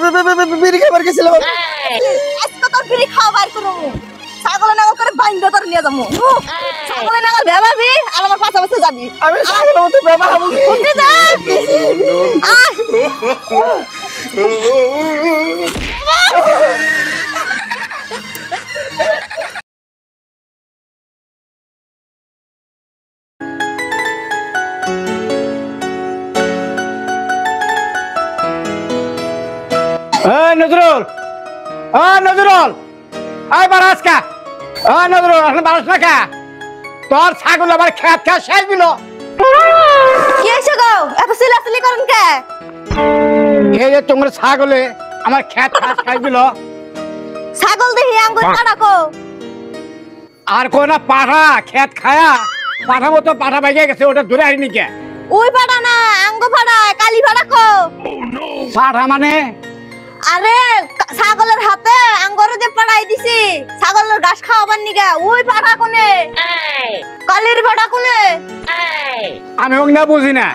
বিড়ি খাবার গেছিলাম আজকে তোর ফিরি খাওয়া বাইর করব ছাগলে নাগল করে বাইন্দ তোর নিয়ে যাব। ছাগলে নাগল ভেবাবি আর আমার পাশে পাশে যাবি। আমি ছাগলের মতো ব্যবহার হব উঠে যা। আয় এই নজরুল ও নজরুল এই বারাস কা ও নজরুল এখন বারাস না কা? তোর ছাগল আবার খেত খেত শেষ দিল। কি হয়েছে গো? এত সিলাসিলি করেন কে? এই যে তোমার ছাগলে আমার খেত খেত খাই দিল। ছাগল দেখি আঙ্গুল কাটাকো আর কোন পাঠা খেত খায়া পাঠা মতো পাঠা বাইকে গেছে ওটা দূরে আসেনি কে? ওই পাড়া না আঙ্গ পাড়া কালি পাড়া কো। পাঠা মানে? আরে ছাগলের হাতে আঙ্গরে যে পাড়াই দিছি। ছাগলের ঘাস খাওয়াবার নিগা। ওই পাড়া কোনে? কালির পাড়া কোনে? আমি ওকে না বুঝি না।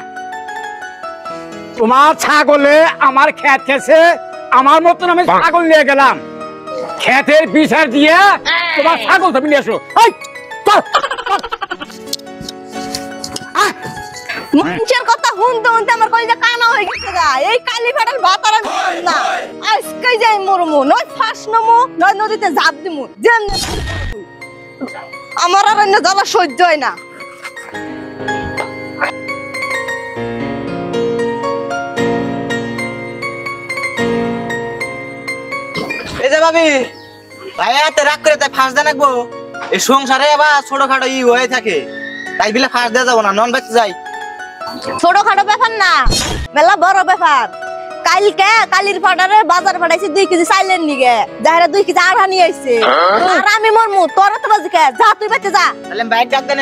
তোমার ছাগলে আমার খেত খেছে আমার মতন আমি ছাগল নিয়ে গেলাম। খেতের বিচার দিয়ে তোমার ছাগল তুমি নিয়ে আসো মানুষের কথা শুনতে শুনতে আমার কলিজা কানা হয়ে গেছে গা। এই কালি ভাত আর না। আজকে যাই মরমু নয় ফাঁস নমু নয় নদীতে ঝাঁপ দিমু। যেমনি আমার আর অন্য জ্বালা সহ্য হয় না। এই যে ভাবি ভাই হাতে রাগ করে তাই ফাঁস দেন এই সংসারে আবার ছোটখাটো ই হয়ে থাকে। তাই বিলে ফাঁস দেওয়া যাব না নন বেঁচে যাই। ছোটখাটো ব্যাপার না। মেলা বড় ব্যাপার। কালকে কালির পাড়ারে বাজার পাঠাইছি দুই কেজি চাইলেন নিগে। যাহারা দুই কেজি আড়া নিয়ে আইছে। আর আমি মরমু তোর তো বাজি কে যা তুই বেঁচে যা। তাহলে বাইক ডাক দেন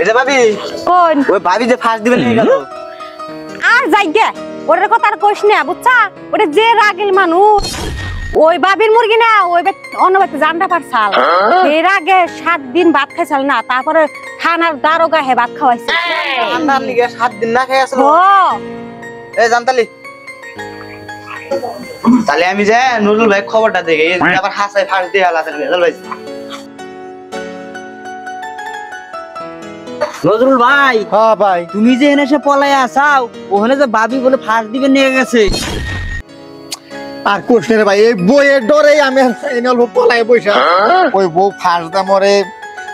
এই যে ভাবি কোন? ওই ভাবি যে ফাঁস দিবেন নিয়ে গেল আর যাই গে ওটার কথা আর কইস না বুঝছা? ওটা যে রাগিল মানুষ ওই বাবির মুরগি না ওই অন্য বাড়িতে জানটা পারছাল। এর আগে সাত দিন ভাত খাইছাল না তারপরে থানার দারোগা হে ভাত খাওয়াইছে। ঠান্ডার লিগে সাত দিন না খেয়ে আসলো ও এ জানতালি? তাহলে আমি যে নুরুল ভাই খবরটা দেখে এই আবার হাসাই ফাঁস দিয়ে হালা তাহলে ভেজাল ভাই। নজরুল ভাই হ্যাঁ ভাই। তুমি যে এনে সে পলাই আসাও ওখানে যে বাবি বলে ফার্স্ট দিবে নিয়ে গেছে। আর কোশ্চেন ভাই এই বইয়ের ডরে আমি এনে অল্প পলাই বইসা। ওই বউ ফাঁস দা মরে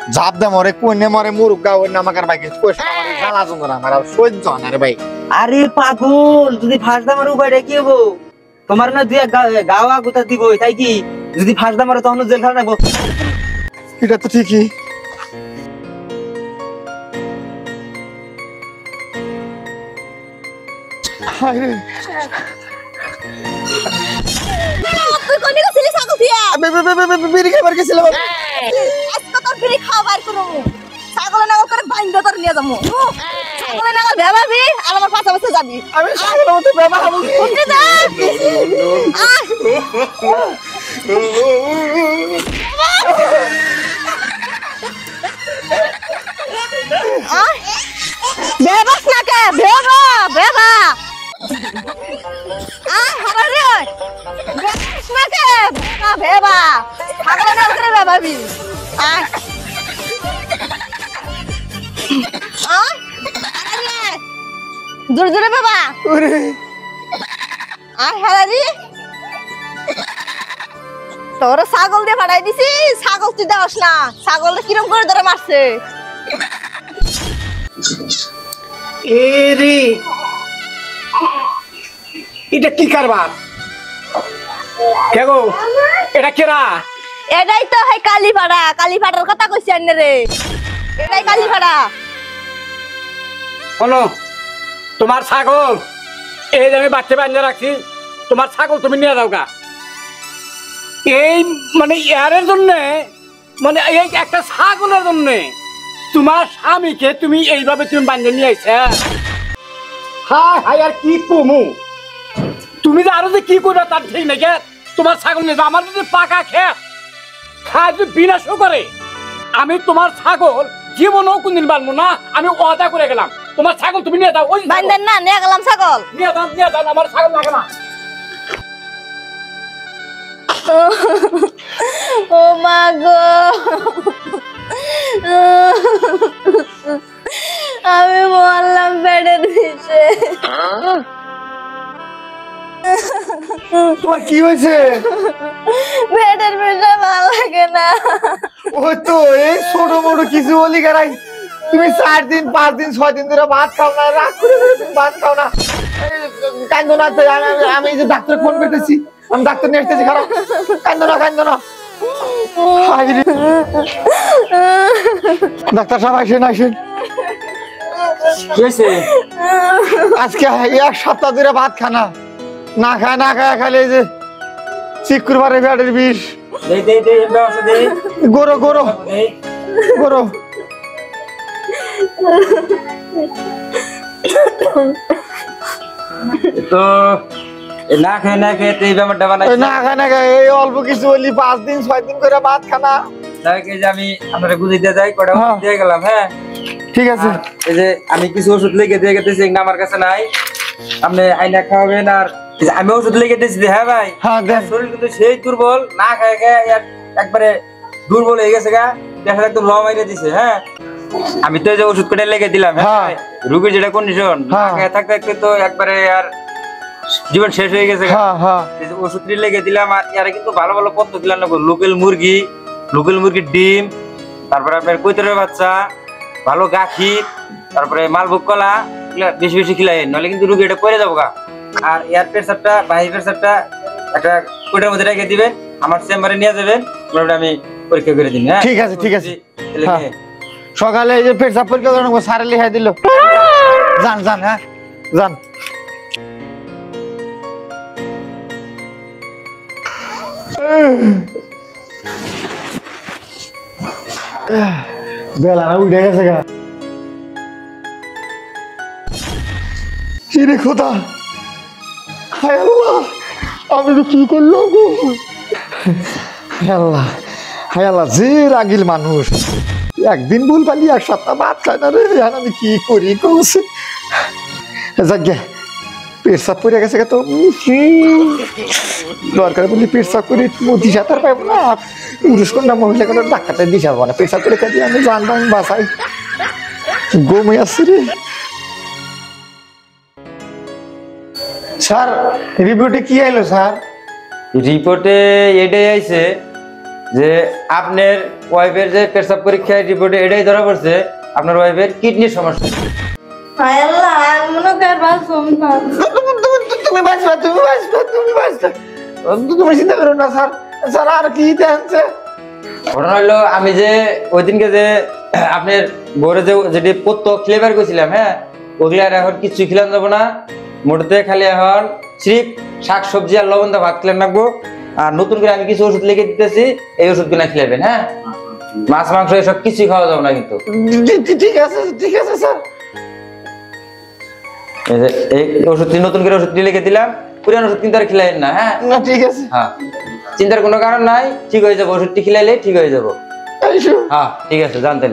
ঝাপ দা মরে কোনে মরে মুরুগ গা ওই নামাকার ভাই কোশ্চেন আমার জ্বালা যন্ত্রণা আমার সহ্য হয় না রে ভাই আরে পাগল যদি ফার্স্ট দামার উপায়টা কি হব তোমার না দুই গা- গাওয়া গুতা দিব তাই কি যদি ফার্স্ট দামারে তখন জেল খানা রাখব এটা তো ঠিকই হায় আমি বি- বি- বি- বি- বিড়ি খাবার গেছিলাম ফিরি খাওয়া বাইর করব ছাগলে নাগল করে বাইন্দ তোর নিয়ে যাব ছাগলে নাগল ভেবাবি আর আমার পাশে পাশে যাবি। আমি ছাগলের মতো ব্যবহার হব উঠে যা। আয় আয় বেবাস না কে? বেবা বেবা আয় হারা রে বেবাস না কে? বেবা বেবা ছাগলে নাগল করে বেবাবি আয় আয় হারা রে জোরে জোরে বাবা আর হেলারি। তোর ছাগল দিয়ে পাঠাই দিছি ছাগল তুই দেওয়াস না। ছাগল কিরম করে ধরে মারছে? এ রে এটা কি কারবার? কে গো এটা কেরা? এটাই তো হয় কালীপাড়া, কালীপাড়ার কথা কইছি আন্নে রে এটাই কালীপাড়া শোনো, তোমার ছাগল, এই আমি বাচ্চা বান্ধে রাখছি, তোমার ছাগল তুমি নিয়ে যাও এই মানে ইয়ারের জন্য মানে এই একটা ছাগলের জন্য, তোমার স্বামীকে তুমি এইভাবে তুমি বান্ধে নিয়ে আইছে হাই হাই আর কি কমু তুমি যে আরও যে কি করবে তার ঠিক নাই কে? তোমার ছাগল নিয়ে। আমার যদি পাকা খায় যদি বিনাশও করে। আমি তোমার ছাগল জীবনও কোনদিন বানবো না আমি ওয়াদা করে গেলাম। তোমার ছাগল তুমি নিয়ে দাও ওই ছাগল। না নিয়ে গেলাম ছাগল। নিয়ে যাও নিয়ে যাও আমার ছাগল লাগে না। ও মা গো। আমি মরলাম পেটে দিছে তোমার কি হয়েছে? পেটের পেটে ভালো লাগে না। ওই তো এই ছোট মোটো কিছু বলি গারাই তুমি চার দিন পাঁচ দিন ছয় দিন ধরে ভাত খাও না রাগ করে তুমি ভাত খাও না। কান্দো না আমি- আমি- আমি এই যে ডাক্তার ফোন করতেছি আমি ডাক্তার নিয়ে আসতেছি খারাপ। কান্দো না কান্দো না। ডাক্তার সাহেব আসেন আসেন। আজকে এক সপ্তাহ ধরে ভাত খানা। না খায় না খায় খালি এই যে শুক্রবারে ব্যাটের বিষ। গরো গরো। গরো। তো না খেয়ে না খেয়ে তো এই ব্যাপারটা বানাই। না খায় না খায় এই অল্প কিছু বলি পাঁচ দিন ছয় দিন করে ভাত খানা যে আমি আপনারা যাই কটা হ্যাঁ। ওষুধ দিয়ে গেলাম হ্যাঁ? ঠিক আছে। এই যে আমি কিছু ওষুধ লিখে দিয়ে গেতেছি আমার কাছে নাই। আপনি আইনা খাওয়াবেন আর আমি ওষুধ লিখে দিয়েছি হ্যাঁ ভাই হ্যাঁ শরীর কিন্তু সেই দুর্বল না খায় খায় একবারে দুর্বল হয়ে গেছে গা। দেখা একদম ল মাইরে দিছে হ্যাঁ? আমি তো যে ওষুধ করে লেগে দিলাম হ্যাঁ? হ্যাঁ। রুগীর যেটা কন্ডিশন না। খায় থাকতে থাকতে তো একবারে আর জীবন শেষ হয়ে গেছে ওষুধটি লেগে দিলাম আর ইয়ারা কিন্তু ভালো ভালো পদ্ম দিলাম না লোকাল মুরগি লোকাল মুরগির ডিম তারপরে আপনার কৈতরের বাচ্চা ভালো গাখির তারপরে মালভোগ কলা বেশি বেশি খিলাই নাহলে কিন্তু রুগী এটা করে যাব গা। আর এয়ার প্রেসারটা বাহি প্রেসারটা একটা কোটার মধ্যে রেখে দিবেন আমার চেম্বারে নিয়ে যাবেন মোটামুটি আমি পরীক্ষা করে দিন হ্যাঁ ঠিক আছে, ঠিক আছে। তাহলে হ্যাঁ। কি? সকালে এই যে পেশাব পরীক্ষা করানো সারে লিখাই দিল যান যান হ্যাঁ যান বেলা না উঠে গেছে গা কিরে খোদা আমি তো কি করলাম গো? হায় আল্লাহ যে রাগিল মানুষ। একদিন ভুল পালি এক সপ্তাহ ভাত খায় না রে আমি কি করি কৌছে যাক গে, পেট সাপ পড়ে গেছে তো। দরকার বলি পেট সাপ করে মুদি সাঁতার পাইব না। পুরুষ কন্যা, মহিলা কোনো ডাক্তারটা দিশা পাবো না। পেটসাপ করে আমি জানতাম বাসাই গমে আসছে রে। স্যার রিপোর্টে কি এলো স্যার? রিপোর্টে এটাই আইছে যে আপনার ওয়াইফের যে পেশাব পরীক্ষায় রিপোর্টে এটাই ধরা পড়ছে আপনার ওয়াইফের কিডনির সমস্যা। হায় আল্লাহ আমি মনে করি বাঁচবো না। তুমি- তুমি- তুমি বাঁচবা তুমি বাঁচবা। তুমি বাঁচবা তুমি চিন্তা করো না স্যার। স্যার আর কি জানছে ঘটনা হলো আমি যে ওই দিনকে যে আপনার বউরে যে যেটি পত্য ফ্লেভার করেছিলাম হ্যাঁ ওগুলো আর এখন কিছু খিলান যাব না। মোটতে খালি এখন স্রিপ শাক সবজি আর লবণ দা ভাত খেলেন রাখব আর নতুন করে আমি কিছু ওষুধ লিখে দিতেছি এই ওষুধগুলা খেলাবেন হ্যাঁ? মাছ মাংস এসব কিছুই খাওয়া যাবে না কিন্তু। ঠিক- আছে ঠিক আছে স্যার। এই ওষুধটি নতুন করে ওষুধটি লিখে দিলাম। পুরান ওষুধ কিন্তু আর খিলাইন না হ্যাঁ? না ঠিক আছে। হ্যাঁ। চিন্তার কোনো কারণ নাই ঠিক হয়ে যাব ওষুধটি খিলাইলে ঠিক হয়ে যাব। আইসো হ্যাঁ ঠিক আছে জানতে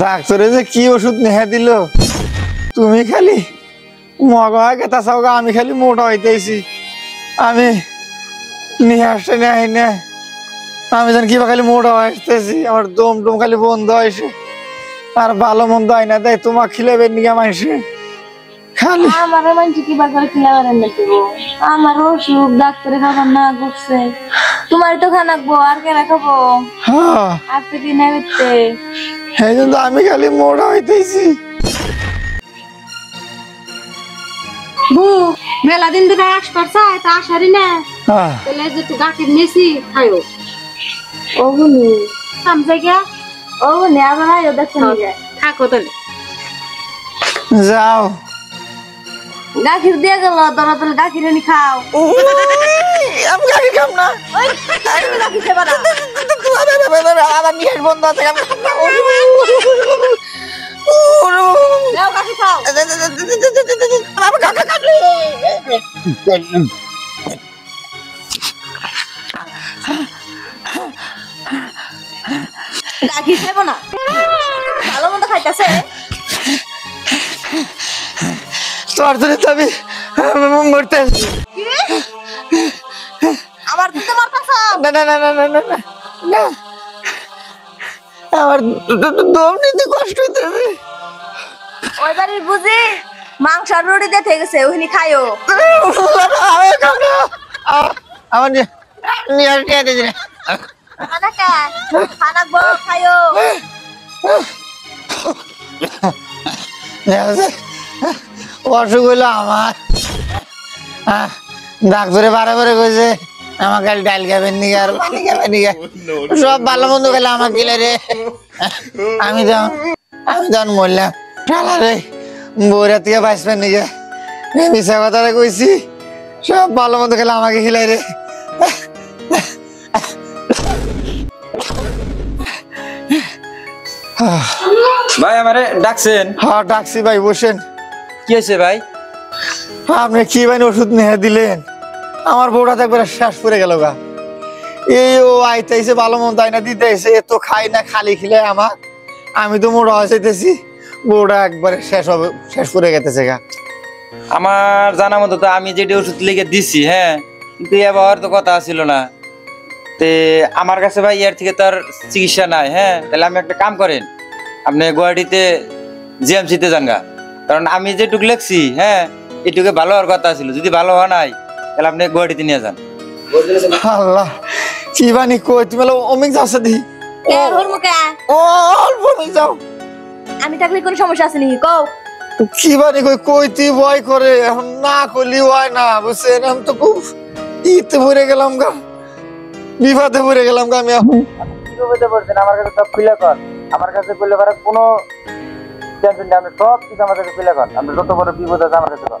ডাক্তারে যে কি ওষুধ নেহা দিল? তুমি খালি মগা গেতা চাওগা আমি খালি মোটা হইতেছি। আমি নিয়ে আসতে নেই না। আমি যেন কিবা খালি মোটা আসতেছি আমার দম টম খালি বন্ধ হয়েছে আর ভালো মন্দ হয় না দেয় তোমার খিলেবে নিয়ে মানুষে খালি মানুষ অসুখ ডাক্তারে খাবার না করছে। তোমার তো খানাকবো আর কে রাখাবো হ্যাঁ। আর তো কিনে আমি খালি মোটা হইতেছি। বু মেলা দিন ধরে আস করছে তা আসারি না হ্যাঁ তাহলে যে একটু গাছের মেসি খাইও ও বলি সামছে গিয়া ও বলি আবার আয়ো দেখছেন থাকো তাহলে যাও গাখির দিয়ে গেল তোরা তাহলে গাখির এনে খাও আমি গাড়ি খাম না গাখির খাবা না আবার নিয়ে বন্ধ আছে রাখি না ভালো মন্দ খাইতেছে তো আমি মরতে আমার দিতে না না না না না না আমার দম নিতে কষ্ট হইতেছে ওই বাড়ির বুঝি মাংস আর রুটি দিয়ে গেছে ওখানে খাইও। আমার নিয়ে- টিয়া দিয়েছি খানা খাইও। অসুখ হইল আমার। ডাক্তারে বারে বারে কইছে খালি ডাল খাবেন নিগে আর পানি খাবেন নিগে সব ভালো মন্দ খেলে আমার গিলে রে। আমি তো আমি তখন মরলাম। শালা রে বউরা থেকে বাঁচবেন নিগে মিশা কথাটা কইছি। সব ভালো মন্দ খেলে আমাকে খিলাই রে। ভাই আমারে ডাকছেন? হ্যাঁ ডাকছি ভাই বসেন। কি হয়েছে ভাই? আপনি কি বাইন ওষুধ নিয়ে দিলেন? আমার বউটা তো একবার শ্বাস পড়ে গেল গা। এই ও আইতেছে ভালো মন্দ আইনা দিতে এসে এত খাই না, খালি খিলে আমার আমি তো মোটা হয়েছি বউটা একবারে শেষ হবে, শেষ করে গেতেছে গা। আমার জানা মতো তো আমি যেটি ওষুধ লিখে দিছি হ্যাঁ? কিন্তু এবার তো কথা ছিল না। তে আমার কাছে ভাই এর থেকে তার চিকিৎসা নাই হ্যাঁ? তাহলে আমি একটা কাম করেন, আপনি গুয়াহাটিতে জিএমসিতে যাঙ্গা কারণ আমি যেটুকু লিখছি হ্যাঁ এটুকু ভালো হওয়ার কথা ছিল। যদি ভালো হওয়া নাই তাহলে আপনি গুয়াহাটিতে নিয়ে যান। আল্লাহ কি বানি কই তুমি অমিক যাও অল্প যাও। আমি থাকলে কোনো সমস্যা আছে নাকি কও। কি বানি কই কইতি ভয় করে? এখন না কইলি হয় না বুঝছেন? আমি তো খুব ইতে ভরে গেলাম গা। বিপদে ভরে গেলাম গা আমি এখন। করতে পারছেন আমার কাছে সব খুলে কর। আমার কাছে খুলে করার কোনো টেনশন নেই আপনি সব কিছু আমার কাছে খুলে কর। আপনি যত বড় বিপদ আছে আমার কাছে কর।